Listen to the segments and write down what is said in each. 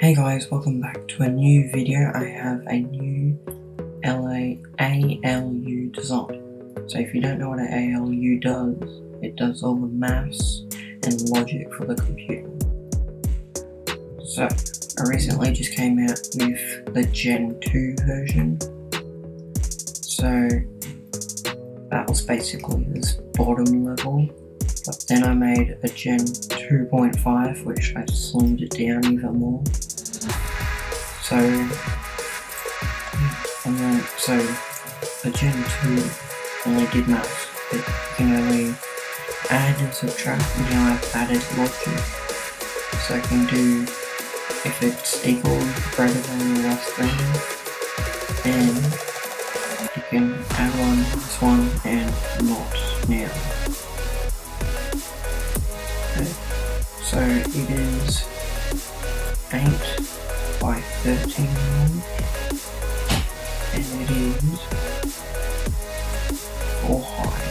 Hey guys, welcome back to a new video. I have a new LA ALU design. So if you don't know what an ALU does, it does all the maths and logic for the computer. So I recently just came out with the Gen 2 version. So that was basically this bottom level. But then I made a Gen 2.5 which I slimmed it down even more. So, and then, so a Gen 2 only did maths. It can only add and subtract, and now I've added logic. So I can do if it's equal, greater than, or less than, and you can add one, this one, and not now. 13 and it is for high.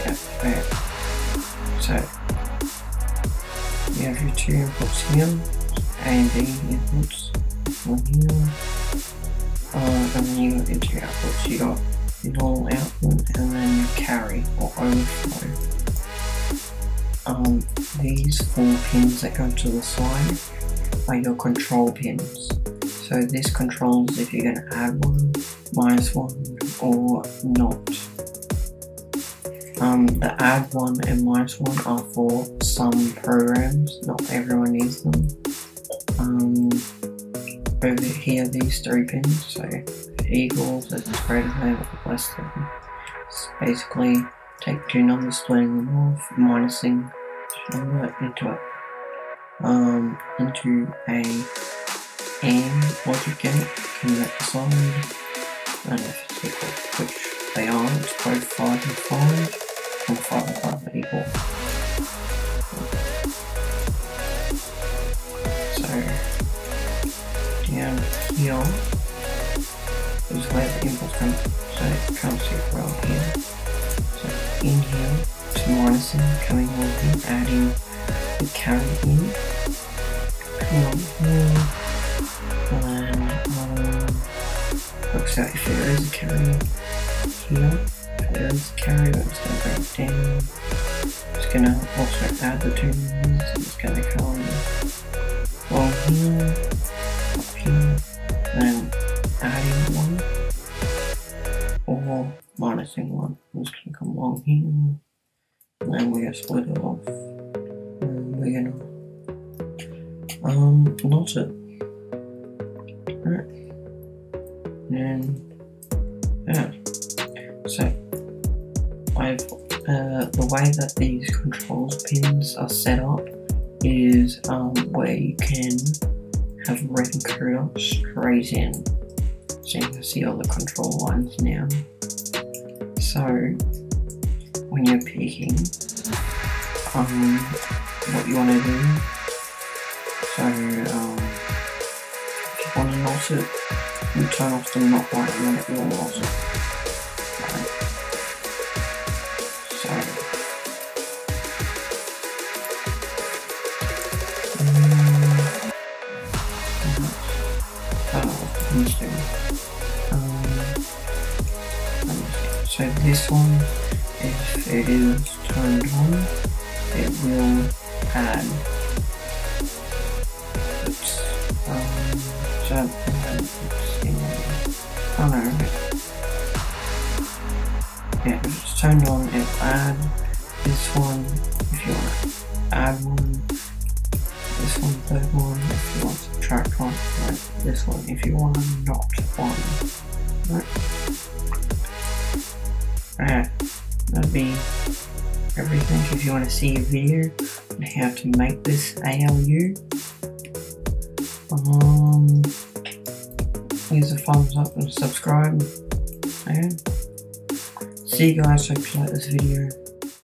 Yeah, So you have your two inputs here, A and B inputs, one here, uh, then you got your two outputs. You got your normal output and then your carry or overflow. Um, these four pins that go to the side are your control pins. So this controls if you're going to add one, minus one, or not. Um, the add one and minus one are for some programs, not everyone needs them. Um, over here, these three pins, so equals, it's greater than less than. It's basically take two numbers, splitting them off, minusing number into a um into a AND logic gate can side and if it's equal, which they are, it's both 5 and 5, and 5 and 5 are equal. So, down here is where the inputs come, so it comes here around here. So in here, it's minusing, coming over here, adding the carry in. Looks like there is a carry here, there is a carry, I'm just gonna it down. It's gonna also add the two numbers, it's gonna come on here, up here, and adding one, or minusing one. Just gonna come along here, and then we're gonna split it off, and we're gonna um, not it. Right. And yeah. So I've uh, the way that these controls pins are set up is um, where you can have written code straight in. So you can see all the control lines now. So when you're picking um, what you want to do, so um, you want to not it, you turn off the not light and then it will not it. Right. Um, so this one, if it is turned on, Yeah, it's turned on, it'll add this one if you want to add one. This one, third one, if you want to subtract one, like this one, if you want to not one. Right. Alright, that'll be everything. If you want to see a video on how to make this ALU, um, leave a thumbs up and subscribe. And see you guys. Hope you like this video.